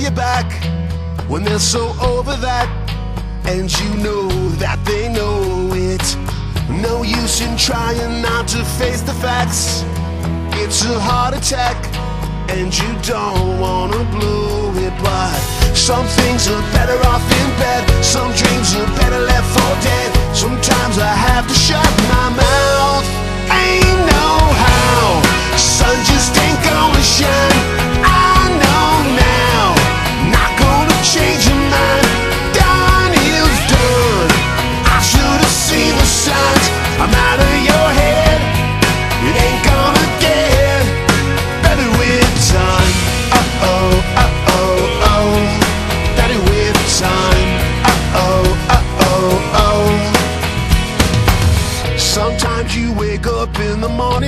you back when they're so over that. And you know that they know it. No use in trying not to face the facts. It's a heart attack, and you don't wanna blow it. But some things are better off in bed.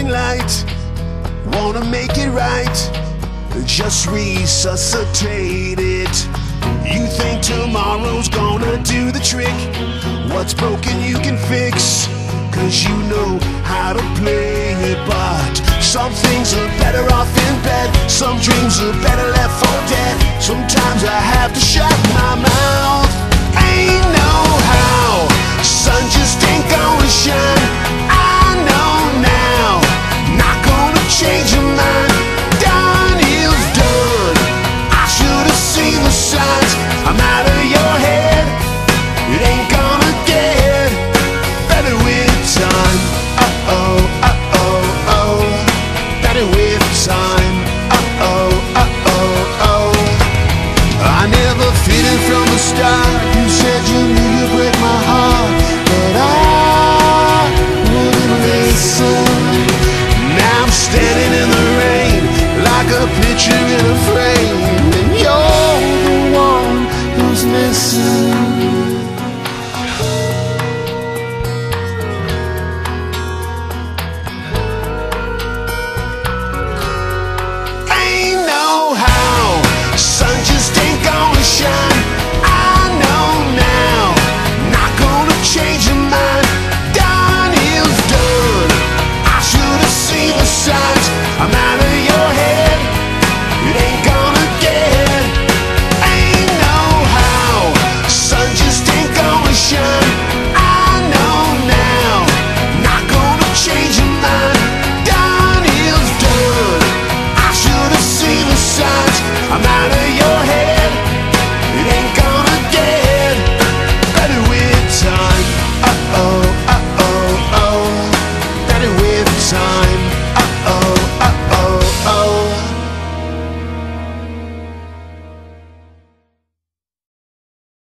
Light, wanna make it right, just resuscitate it. You think tomorrow's gonna do the trick. What's broken you can fix, cause you know how to play it. But some things are better off in bed, some dreams are better left for dead. Sometimes I have to shut I'm out of your head. listen. I'm out of your head.